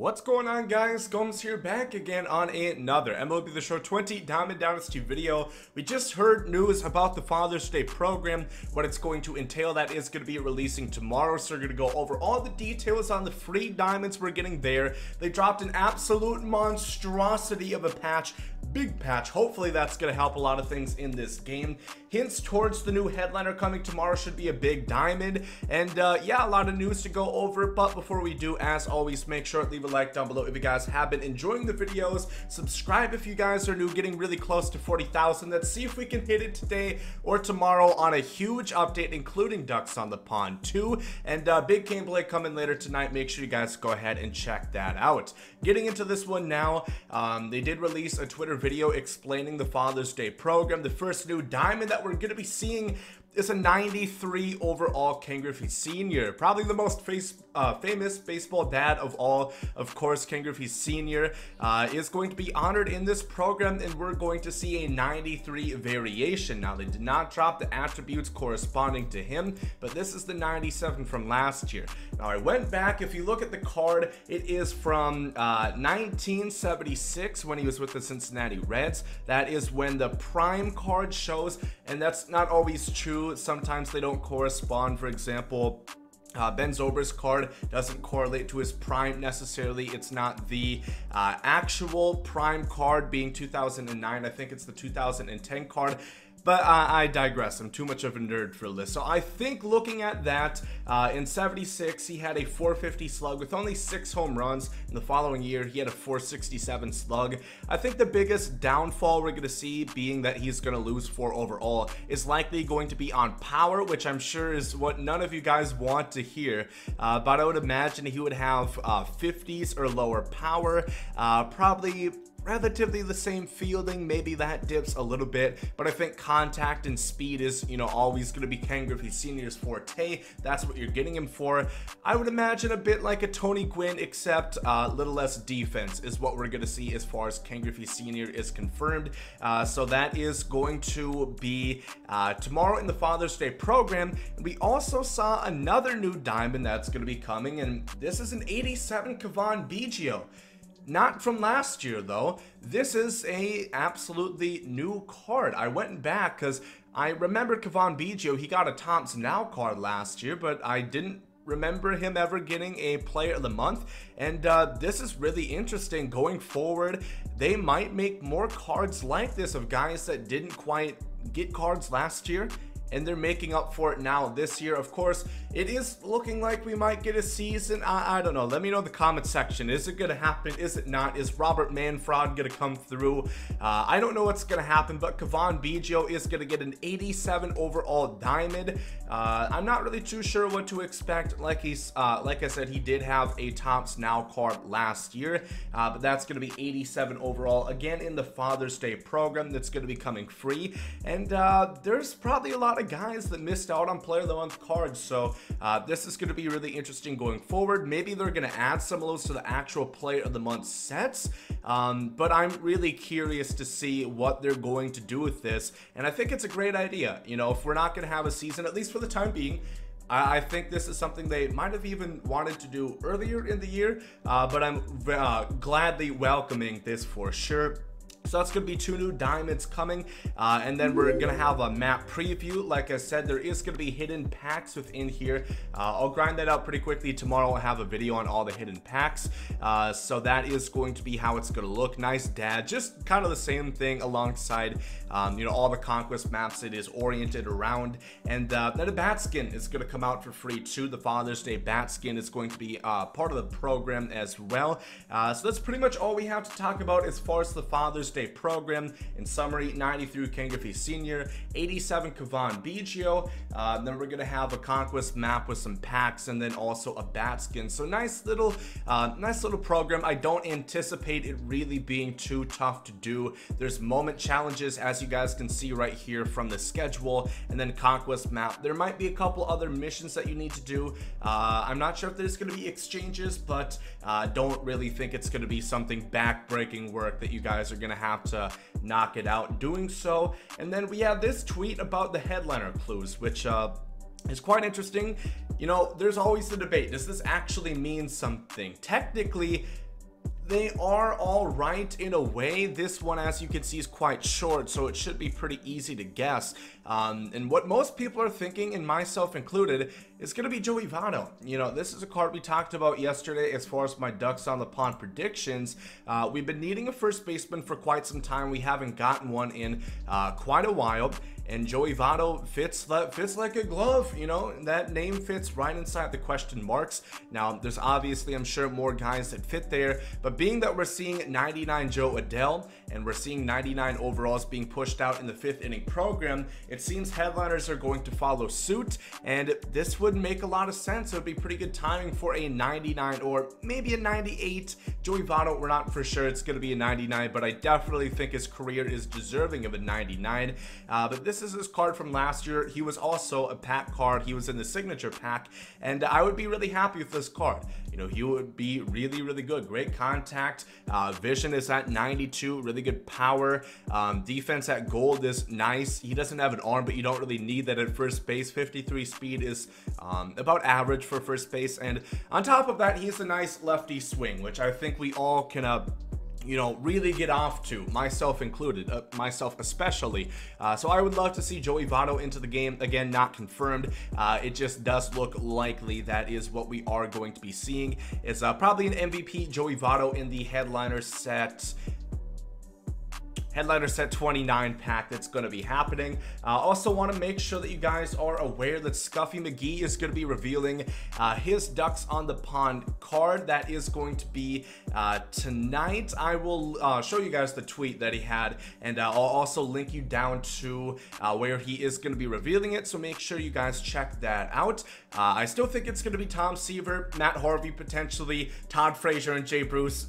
What's going on guys? Gomes here back again on another MLB The Show 20 Diamond Dynasty video. We just heard news about the Father's Day program, what it's going to entail. That is going to be releasing tomorrow, so we're going to go over all the details on the free diamonds we're getting there. They dropped an absolute monstrosity of a patch big patch. Hopefully that's going to help a lot of things in this game. Hints towards the new headliner coming tomorrow should be a big diamond. And uh, yeah, a lot of news to go over. But before we do, as always, make sure to leave a like down below if you guys have been enjoying the videos. Subscribe if you guys are new, getting really close to 40,000. Let's see if we can hit it today or tomorrow on a huge update, including Ducks on the Pond 2. And uh, big gameplay coming later tonight. Make sure you guys go ahead and check that out. Getting into this one now, um, they did release a Twitter video explaining the Father's Day program, the first new diamond that we're going to be seeing is a 93 overall Ken Griffey Sr. Probably the most face, uh, famous baseball dad of all. Of course, Ken Griffey Sr. Uh, is going to be honored in this program, and we're going to see a 93 variation. Now, they did not drop the attributes corresponding to him, but this is the 97 from last year. Now, I went back. If you look at the card, it is from uh, 1976 when he was with the Cincinnati Reds. That is when the prime card shows, and that's not always true Sometimes they don't correspond. For example, uh, Ben Zobrist's card doesn't correlate to his prime necessarily. It's not the uh, actual prime card being 2009. I think it's the 2010 card. But uh, I digress. I'm too much of a nerd for this. So I think looking at that, uh, in 76, he had a 450 slug with only six home runs. In the following year, he had a 467 slug. I think the biggest downfall we're going to see, being that he's going to lose four overall, is likely going to be on power, which I'm sure is what none of you guys want to hear. Uh, but I would imagine he would have 50s uh, or lower power, uh, probably relatively the same fielding. Maybe that dips a little bit, but I think contact and speed is, you know, always going to be Ken Griffey Sr.'s forte. That's what you're getting him for. I would imagine a bit like a Tony Gwynn, except a uh, little less defense is what we're going to see as far as Ken Griffey Sr. is confirmed. Uh, so that is going to be uh, tomorrow in the Father's Day program. We also saw another new diamond that's going to be coming, and this is an 87 Cavan Biggio. Not from last year though. This is a absolutely new card. I went back because I remember Cavan Biggio, he got a Topps Now card last year, but I didn't remember him ever getting a player of the month and uh, this is really interesting going forward they might make more cards like this of guys that didn't quite get cards last year and they're making up for it now this year. Of course, it is looking like we might get a season. I, I don't know. Let me know in the comment section. Is it going to happen? Is it not? Is Robert Manfred going to come through? Uh, I don't know what's going to happen, but Cavan Biggio is going to get an 87 overall diamond. Uh, I'm not really too sure what to expect. Like he's, uh, like I said, he did have a Topps Now card last year, uh, but that's going to be 87 overall. Again, in the Father's Day program, that's going to be coming free. And uh, there's probably a lot of guys that missed out on Player of the Month cards. So uh, this is going to be really interesting going forward. Maybe they're going to add some of those to the actual Player of the Month sets. Um, but I'm really curious to see what they're going to do with this. And I think it's a great idea. You know, if we're not going to have a season, at least for the time being, I, think this is something they might have even wanted to do earlier in the year, uh, but I'm uh, gladly welcoming this for sure. So that's going to be two new diamonds coming. Uh, and then we're going to have a map preview. Like I said, there is going to be hidden packs within here. Uh, I'll grind that out pretty quickly. Tomorrow I'll have a video on all the hidden packs. Uh, so that is going to be how it's going to look. Nice dad. Just kind of the same thing alongside, um, you know, all the Conquest maps it is oriented around. And uh, then a bat skin is going to come out for free too. The Father's Day bat skin is going to be uh, part of the program as well. Uh, so that's pretty much all we have to talk about as far as the Father's Day program. In summary, 93 Ken Griffey Sr., 87 Cavan Biggio. Uh, then we're gonna have a conquest map with some packs and then also a bat skin. So nice little, uh, nice little program. I don't anticipate it really being too tough to do. There's moment challenges as you guys can see right here from the schedule and then conquest map. There might be a couple other missions that you need to do. Uh, I'm not sure if there's gonna be exchanges, but uh, don't really think it's gonna be something back-breaking work that you guys are gonna have to knock it out doing so. And then we have this tweet about the headliner clues, which uh, is quite interesting. You know, there's always the debate. Does this actually mean something? Technically, they are all right in a way. This one, as you can see, is quite short, so it should be pretty easy to guess. Um, and what most people are thinking, and myself included, is going to be Joey Votto. You know, this is a card we talked about yesterday as far as my Ducks on the Pond predictions. Uh, we've been needing a first baseman for quite some time. We haven't gotten one in uh, quite a while and Joey Votto fits fits like a glove. You know that name fits right inside the question marks. Now, there's obviously, I'm sure, more guys that fit there, but being that we're seeing 99 Jo Adell and we're seeing 99 overalls being pushed out in the fifth inning program, it seems headliners are going to follow suit, and this would make a lot of sense. It would be pretty good timing for a 99 or maybe a 98. Joey Votto, we're not for sure it's going to be a 99, but I definitely think his career is deserving of a 99. Uh, but this is his card from last year. He was also a pack card. He was in the signature pack, and I would be really happy with this card. You know, he would be really, really good. Great contact. Uh, vision is at 92. Really good power. Um, defense at gold is nice. He doesn't have an arm, but you don't really need that at first base. 53 speed is um, about average for first base. And on top of that, he's a nice lefty swing, which I think we all can uh, you know, really get off to, myself included, uh, myself especially. Uh, so I would love to see Joey Votto into the game. Again, not confirmed. Uh, it just does look likely that is what we are going to be seeing. It's uh, probably an MVP Joey Votto in the headliner set headliner set 29 pack that's going to be happening. Uh, also want to make sure that you guys are aware that Scuffy McGee is going to be revealing uh, his Ducks on the Pond card. That is going to be uh, tonight. I will uh, show you guys the tweet that he had, and uh, I'll also link you down to uh, where he is going to be revealing it, so make sure you guys check that out. I still think it's going to be Tom Seaver, Matt Harvey potentially, Todd Frazier, and Jay Bruce.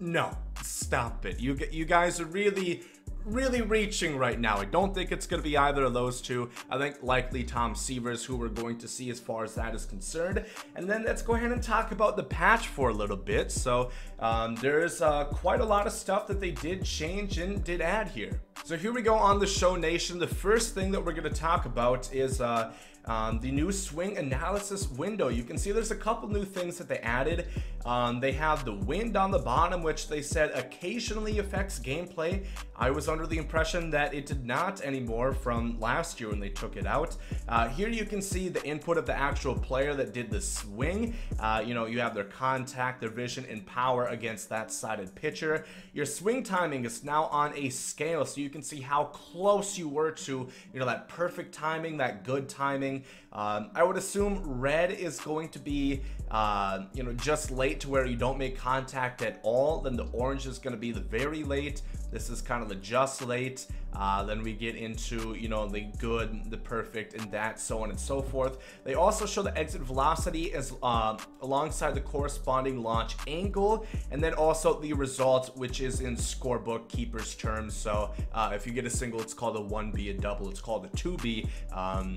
No, stop it. You you guys are really really reaching right now. I don't think it's going to be either of those two. I think likely Tom Seaver's, who we're going to see as far as that is concerned. And then let's go ahead and talk about the patch for a little bit. So um, there's uh, quite a lot of stuff that they did change and did add here. So here we go on the show nation. The first thing that we're going to talk about is uh, um, the new swing analysis window. You can see there's a couple new things that they added. Um, they have the wind on the bottom, which they said occasionally affects gameplay. I was under the impression that it did not anymore from last year when they took it out. Uh, here you can see the input of the actual player that did the swing. Uh, you know, you have their contact, their vision, and power against that sided pitcher. Your swing timing is now on a scale, so you can see how close you were to, you know, that perfect timing, that good timing. Um, I would assume red is going to be, uh, you know, just late to where you don't make contact at all. Then the orange is going to be the very late. This is kind of the just late. Uh, then we get into, you know, the good, the perfect, and that, so on and so forth. They also show the exit velocity as uh, alongside the corresponding launch angle, and then also the result, which is in scorebook keeper's terms. So uh, if you get a single, it's called a 1B, a double, it's called a 2B. Um,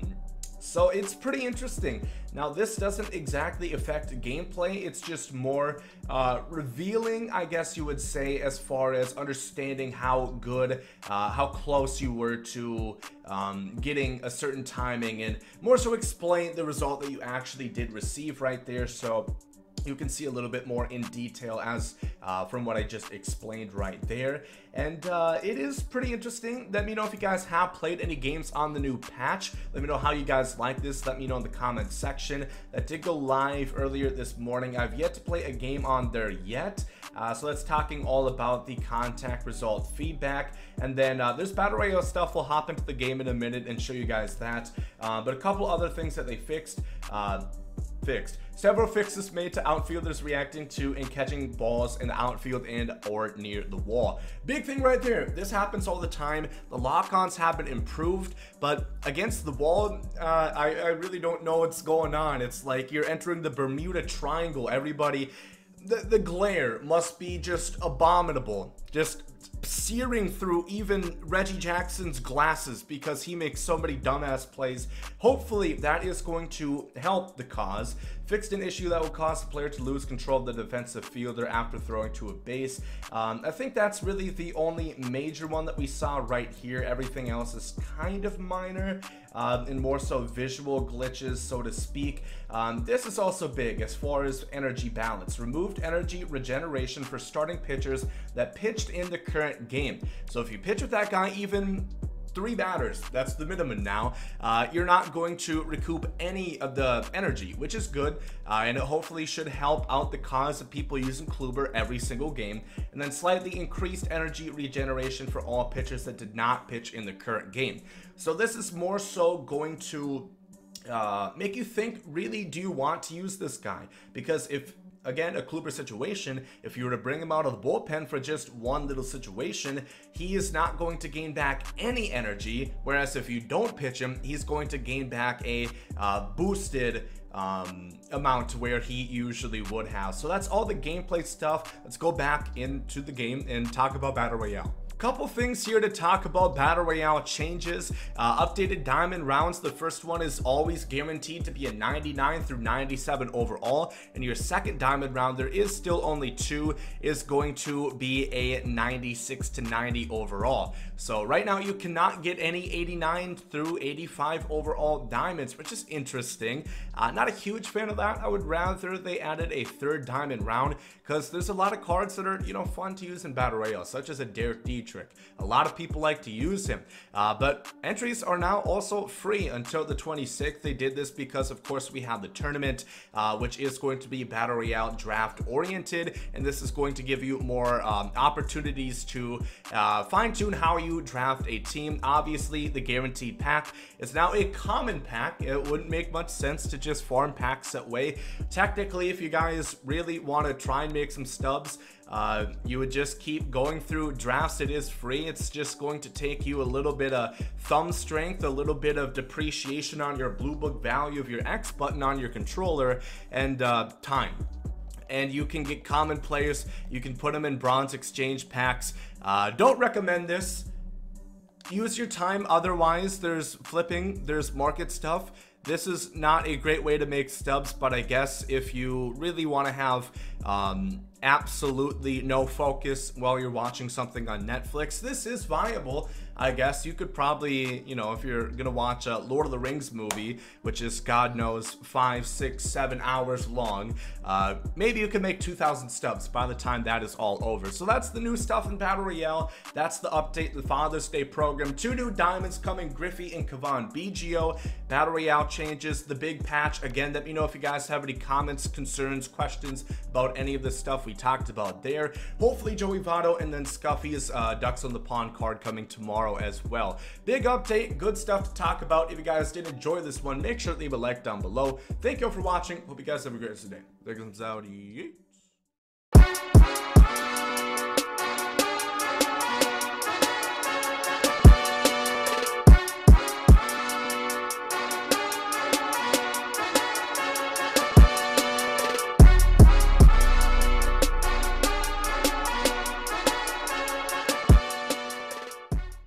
so it's pretty interesting. Now, this doesn't exactly affect gameplay. It's just more uh, revealing, I guess you would say, as far as understanding how good, uh, how close you were to um, getting a certain timing and more so explain the result that you actually did receive right there. So you can see a little bit more in detail as uh, from what I just explained right there. And uh, it is pretty interesting. Let me know if you guys have played any games on the new patch. Let me know how you guys like this. Let me know in the comment section. That did go live earlier this morning. I've yet to play a game on there yet. Uh, so let's talking all about the contact result feedback. And then uh, there's battle royale stuff. We'll hop into the game in a minute and show you guys that. Uh, but a couple other things that they fixed. Fixed. Several fixes made to outfielders reacting to and catching balls in the outfield and or near the wall. Big thing right there. This happens all the time. The lock-ons have been improved, but against the wall, uh, I, I really don't know what's going on. It's like you're entering the Bermuda Triangle. Everybody, the, the glare must be just abominable. Just searing through even Reggie Jackson's glasses because he makes so many dumbass plays. Hopefully, that is going to help the cause. Fixed an issue that will cause the player to lose control of the defensive fielder after throwing to a base. Um, I think that's really the only major one that we saw right here. Everything else is kind of minor. Uh, and more so visual glitches, so to speak. Um, this is also big as far as energy balance. Removed energy regeneration for starting pitchers that pitched in the current game. So if you pitch with that guy even three batters. That's the minimum now. Uh, you're not going to recoup any of the energy, which is good. Uh, and it hopefully should help out the cause of people using Kluber every single game. And then slightly increased energy regeneration for all pitchers that did not pitch in the current game. So this is more so going to uh, make you think, really, do you want to use this guy? Because if again, a Kluber situation, if you were to bring him out of the bullpen for just one little situation, he is not going to gain back any energy. Whereas if you don't pitch him, he's going to gain back a uh, boosted um, amount where he usually would have. So that's all the gameplay stuff. Let's go back into the game and talk about Battle Royale. Couple things here to talk about Battle Royale changes. Uh, updated diamond rounds. The first one is always guaranteed to be a 99 through 97 overall. And your second diamond round, there is still only two, is going to be a 96 to 90 overall. So right now you cannot get any 89 through 85 overall diamonds, which is interesting. Uh, not a huge fan of that. I would rather they added a third diamond round because there's a lot of cards that are, you know, fun to use in Battle Royale, such as a Derek Dietrich. A lot of people like to use him, uh, but entries are now also free until the 26th. They did this because, of course, we have the tournament, uh, which is going to be Battle Royale draft oriented, and this is going to give you more um, opportunities to uh, fine tune how you draft a team. Obviously, the guaranteed pack is now a common pack. It wouldn't make much sense to just farm packs that way. Technically, if you guys really want to try and make some stubs. Uh, you would just keep going through drafts. It is free. It's just going to take you a little bit of thumb strength, a little bit of depreciation on your blue book value of your X button on your controller, and uh, time and you can get common players. You can put them in bronze exchange packs. Uh, don't recommend this. Use your time. Otherwise, there's flipping, there's market stuff. This is not a great way to make stubs, but I guess if you really want to have um, absolutely no focus while you're watching something on Netflix, this is viable. I guess you could probably, you know, if you're gonna watch a Lord of the Rings movie, which is God knows five, six, seven hours long, uh, maybe you can make 2,000 stubs by the time that is all over. So that's the new stuff in Battle Royale. That's the update, the Father's Day program. Two new diamonds coming, Griffey and Cavan. Biggio, Battle Royale changes, the big patch. Again, let me know if you guys have any comments, concerns, questions about any of the stuff we talked about there. Hopefully Joey Votto and then Scuffy's uh, Ducks on the Pond card coming tomorrow as well. Big update, good stuff to talk about. If you guys did enjoy this one, make sure to leave a like down below. Thank you all for watching. Hope you guys have a great day. There comes out.